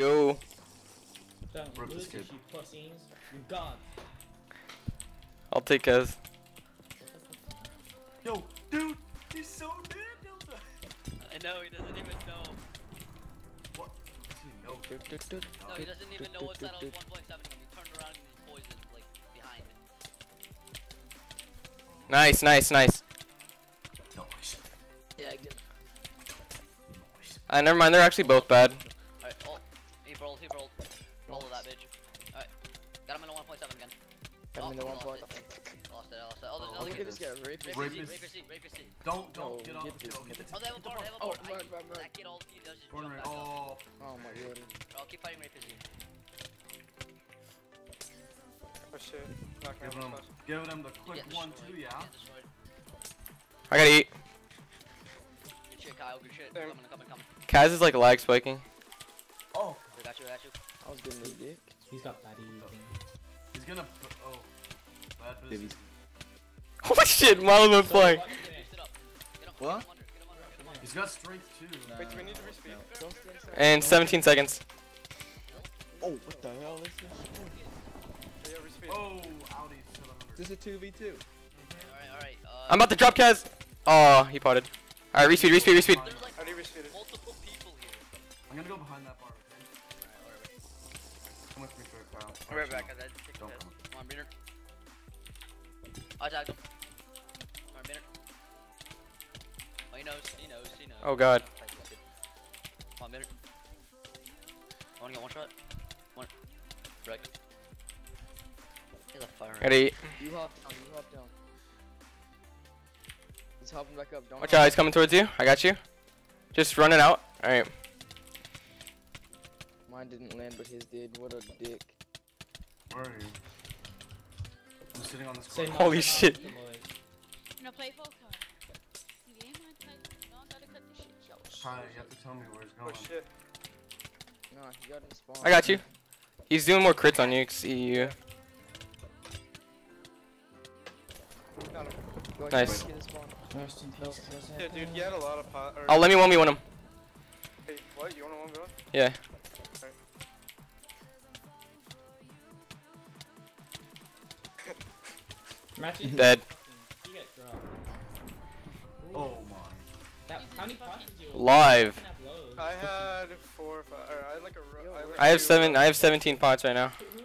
go. Don't Rip this kid. if you pussies. You're gone. I'll take Kaz. Yo, dude, he's so dead. I know, he doesn't even know. what? Does he know? No, he doesn't even know what's at 1.7 when he turned around and his poison, like, behind him. Nice, nice, nice. Nice. Yeah, good. Uh, never mind, they're actually both bad. That bitch. Alright, got him in the 1.7 again. Got him in the Oh, one lost point. it. Lost it, lost it. Oh, there's Oh, another Look this guy, rape Rape his your seat, Rapist. rape your seat, rape your seat. Don't, don't No, get off. get Get off. Get get Oh, they have a bar, they have a Oh, bar. I, run, run, run. That kid all he does is Corner. jump back up. Oh. Oh my god. I'll keep fighting rape your seat. Oh shit. Give him, my flash. give him the quick one destroyed, two, yeah. I gotta eat. Good shit, Kyle, good shit. Coming, coming, coming. Kaz is like lag spiking. We got you. I was getting the dick. He's got bad eating. he's gonna. Oh, bad business. Holy shit, Marlon went flying. Boost it up. Get him, What? Him him him. He's got strength too. Wait, we need to respeed? Don't stand so- And 17 seconds. Oh, what the hell is this? Oh, Audi This is a 2v2. Alright, alright. Uh, I'm about to drop Kaz. Oh, he potted. Alright, respeed, respeed, respeed. There's like How do you respeed it? multiple people here. I'm gonna go behind that bar. Okay? Alright, alright. Come with me for a Kyle. I'll be right back, guys. I had to take a Don't piss. come. Come on, Beaner. I tagged him. Come on, Beaner. Oh, he knows, he knows, he knows. Oh god. Come on, Beaner. I wanna get one shot. One. Break. He's a fire. Gotta. You hop down, you hop down. He's hopping back up. Don't Watch out, he's coming towards you. I got you. Just run it out. Alright. Mine didn't land, but his did. What a dick. Where are you? I'm sitting on this Say corner. Holy shit. the. No, play full card. Game I play. No, I gotta cut this shit you have to tell me where he's Oh shit. No, he got in spawn. I got you. He's doing more crits on you, see you. Uh, got him. Go ahead, Nice. get in spawn. Rest in peace. Yeah, dude, you had a lot of pot. Or, Oh, let me 1v1 him. Hey, what? You wanna one go? Yeah. Imagine Dead. you get dropped. Oh my. That, how many pots did you Live. You can have loads. I had four or five. Or I had like a. Yo, I, like, I have two- seven. I have 17 pots right now. Who- who